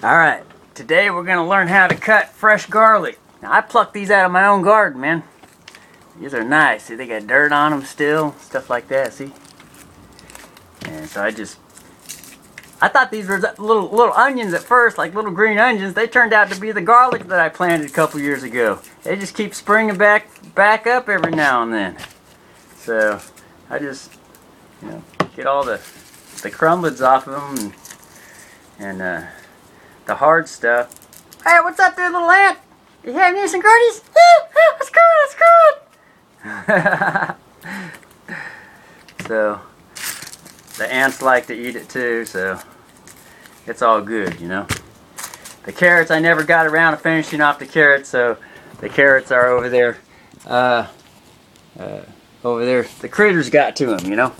Alright, today we're going to learn how to cut fresh garlic. Now I plucked these out of my own garden, man. These are nice. See, they got dirt on them still, stuff like that, see? And so I just... I thought these were little little onions at first, like little green onions. They turned out to be the garlic that I planted a couple years ago. They just keep springing back back up every now and then. So I just, you know, get all the the crumblings off of them and, and uh, the hard stuff. Hey, what's up there, little ant? You have any some goodies? It's good, it's good. so, the ants like to eat it too, so it's all good, you know. The carrots, I never got around to finishing off the carrots, so the carrots are over there. Uh, uh, over there, the critters got to them, you know.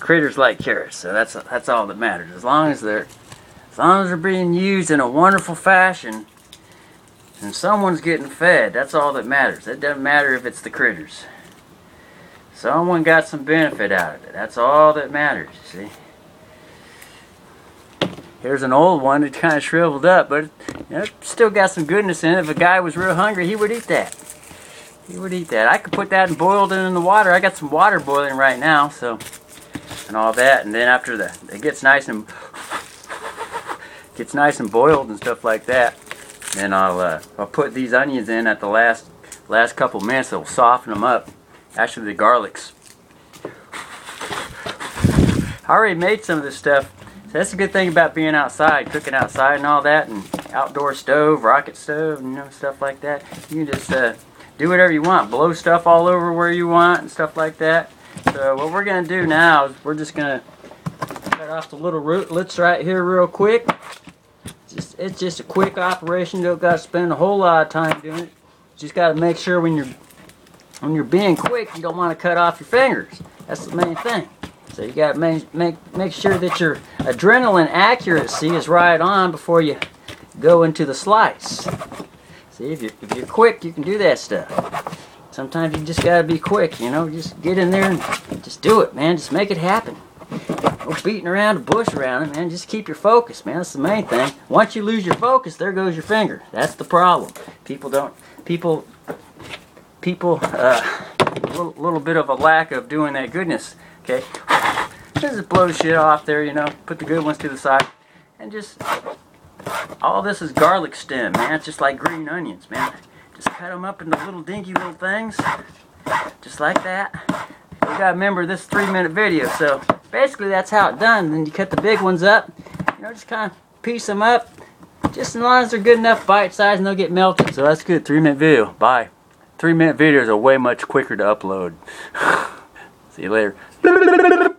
Critters like carrots, so that's that's all that matters. As long as they're as they're being used in a wonderful fashion and someone's getting fed, that's all that matters. It doesn't matter if it's the critters. Someone got some benefit out of it. That's all that matters, you see. Here's an old one that kind of shriveled up, but you know, still got some goodness in it. If a guy was real hungry, he would eat that. He would eat that. I could put that and boiled it in the water. I got some water boiling right now, so and all that. And then after the it gets nice and gets nice and boiled and stuff like that. Then I'll uh, I'll put these onions in at the last last couple minutes. It'll soften them up. Actually, the garlics. I already made some of this stuff. So that's a good thing about being outside, cooking outside and all that, and outdoor stove, rocket stove, you know, stuff like that. You can just uh, do whatever you want, blow stuff all over where you want and stuff like that. So what we're gonna do now is we're just gonna cut off the little rootlets right here real quick it's just a quick operation. Don't got to spend a whole lot of time doing it. Just got to make sure when you're when you're being quick, you don't want to cut off your fingers. That's the main thing. So you got to make make make sure that your adrenaline accuracy is right on before you go into the slice. See, if you're, if you're quick, you can do that stuff. Sometimes you just got to be quick, you know. Just get in there and just do it, man. Just make it happen. Beating around the bush around it, man. Just keep your focus, man. That's the main thing. Once you lose your focus, there goes your finger. That's the problem. People don't, people, people, uh, a little, little bit of a lack of doing that goodness, okay? Just blow shit off there, you know. Put the good ones to the side. And just, all this is garlic stem, man. It's just like green onions, man. Just cut them up into little dinky little things. Just like that. You gotta remember this three minute video, so basically that's how it's done. Then you cut the big ones up, you know, just kind of piece them up, just as long as they're good enough bite size and they'll get melted. So that's good. Three minute video. Bye. Three minute videos are way much quicker to upload. See you later.